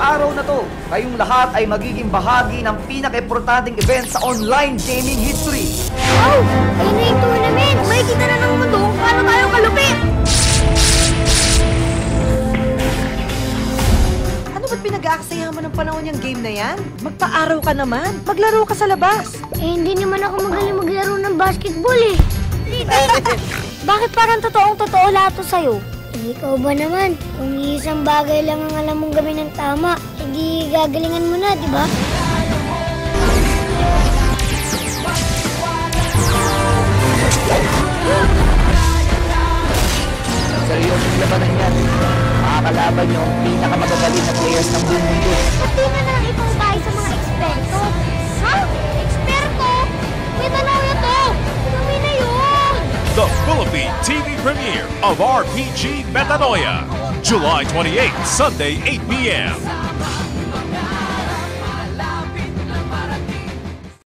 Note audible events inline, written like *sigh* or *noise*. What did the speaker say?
araw na to, kayong lahat ay magiging bahagi ng pinaka-importanting event sa online gaming history. Wow! Ayun na yung tournament! May kita na ng mundo kung paano tayo kalupit! Ano ba't pinag-aaksayahan mo ng panahon yung game na yan? Magpa-araw ka naman. Maglaro ka sa labas. Eh, hindi naman ako magaling maglaro ng basketball eh. *laughs* Bakit parang totoong totoo lahat to sa'yo? Ikaw ba naman? Kung isang bagay lang ang alam mong gawin ng tama, hindi gagalingan mo na, di ba? Seryosong labanan yan. Makakalaban nyo ang pinakamagagaling na players ng buong mundo. The Philippine TV premiere of RPG Metanoia. July 28, Sunday, 8 p.m.